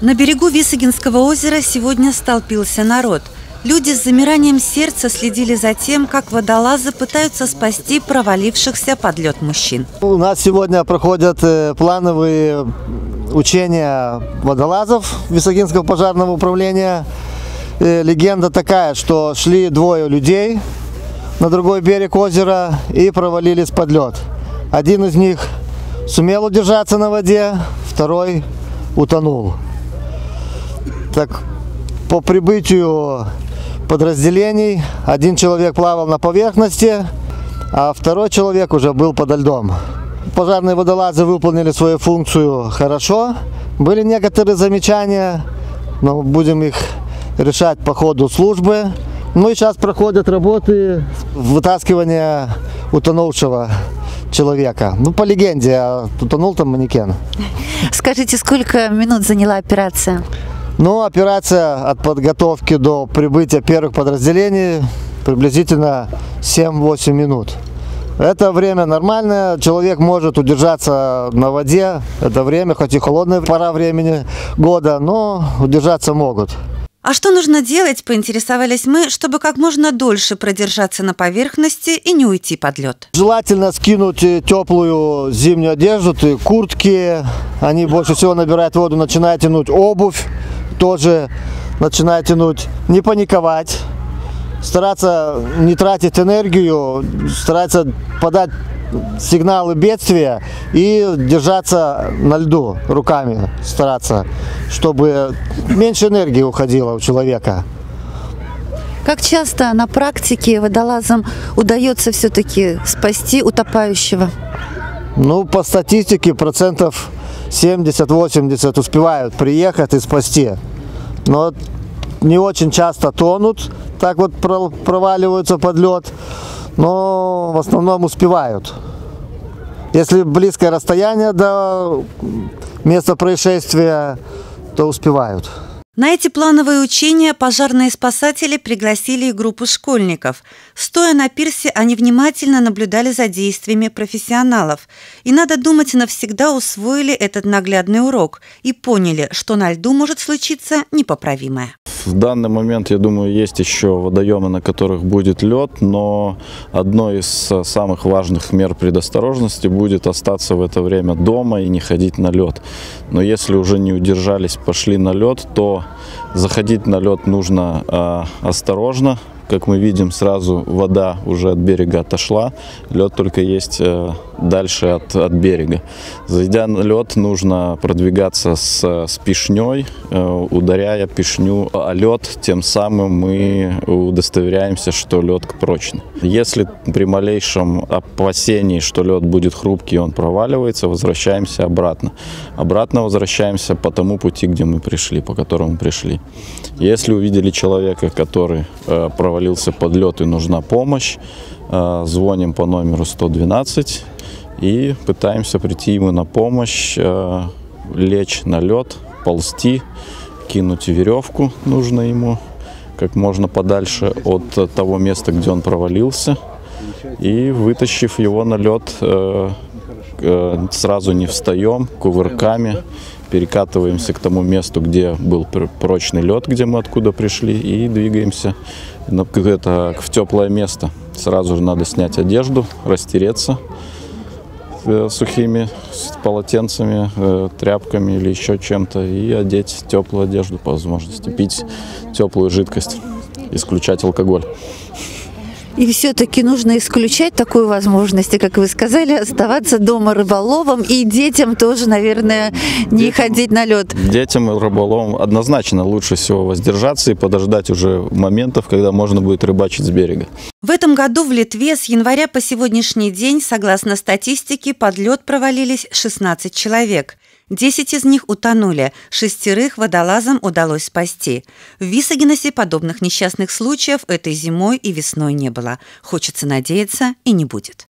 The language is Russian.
На берегу Висагинского озера сегодня столпился народ. Люди с замиранием сердца следили за тем, как водолазы пытаются спасти провалившихся под лед мужчин. У нас сегодня проходят э, плановые учения водолазов Висагинского пожарного управления. Э, легенда такая, что шли двое людей на другой берег озера и провалились под лед. Один из них сумел удержаться на воде, второй утонул. Так, по прибытию подразделений один человек плавал на поверхности, а второй человек уже был подо льдом. Пожарные водолазы выполнили свою функцию хорошо. Были некоторые замечания, но будем их решать по ходу службы. Ну и сейчас проходят работы вытаскивания утонувшего человека. Ну, по легенде, а утонул там манекен. Скажите, сколько минут заняла операция? Ну, операция от подготовки до прибытия первых подразделений приблизительно 7-8 минут. Это время нормальное, человек может удержаться на воде, это время, хоть и холодная пора времени года, но удержаться могут. А что нужно делать, поинтересовались мы, чтобы как можно дольше продержаться на поверхности и не уйти под лед? Желательно скинуть э, теплую зимнюю одежду, куртки, они больше всего набирают воду, начинают тянуть обувь, тоже начинает тянуть. Не паниковать, стараться не тратить энергию, стараться подать сигналы бедствия и держаться на льду руками, стараться, чтобы меньше энергии уходило у человека. Как часто на практике водолазам удается все-таки спасти утопающего? Ну, по статистике процентов 70-80 успевают приехать и спасти но не очень часто тонут, так вот проваливаются под лед, но в основном успевают. Если близкое расстояние до места происшествия, то успевают. На эти плановые учения пожарные спасатели пригласили группу школьников. Стоя на пирсе, они внимательно наблюдали за действиями профессионалов. И, надо думать, навсегда усвоили этот наглядный урок и поняли, что на льду может случиться непоправимое. В данный момент, я думаю, есть еще водоемы, на которых будет лед, но одной из самых важных мер предосторожности будет остаться в это время дома и не ходить на лед. Но если уже не удержались, пошли на лед, то заходить на лед нужно э, осторожно, как мы видим, сразу вода уже от берега отошла, лед только есть э, дальше от, от берега. Зайдя на лед, нужно продвигаться с, с пешней, э, ударяя пешню о лед, тем самым мы удостоверяемся, что лед прочный. Если при малейшем опасении, что лед будет хрупкий, он проваливается, возвращаемся обратно. Обратно возвращаемся по тому пути, где мы пришли, по которому пришли. Если увидели человека, который э, провалился под лед и нужна помощь, звоним по номеру 112 и пытаемся прийти ему на помощь, э, лечь на лед, ползти, кинуть веревку нужно ему как можно подальше от того места, где он провалился. И вытащив его на лед, э, сразу не встаем, кувырками перекатываемся к тому месту, где был прочный лед, где мы откуда пришли, и двигаемся это, в теплое место. Сразу же надо снять одежду, растереться э, сухими полотенцами, э, тряпками или еще чем-то и одеть теплую одежду по возможности, пить теплую жидкость, исключать алкоголь. И все-таки нужно исключать такую возможность, и, как вы сказали, оставаться дома рыболовом и детям тоже, наверное, не детям, ходить на лед. Детям и рыболовам однозначно лучше всего воздержаться и подождать уже моментов, когда можно будет рыбачить с берега. В этом году в Литве с января по сегодняшний день, согласно статистике, под лед провалились 16 человек. Десять из них утонули, шестерых водолазам удалось спасти. В Висагеносе подобных несчастных случаев этой зимой и весной не было. Хочется надеяться, и не будет.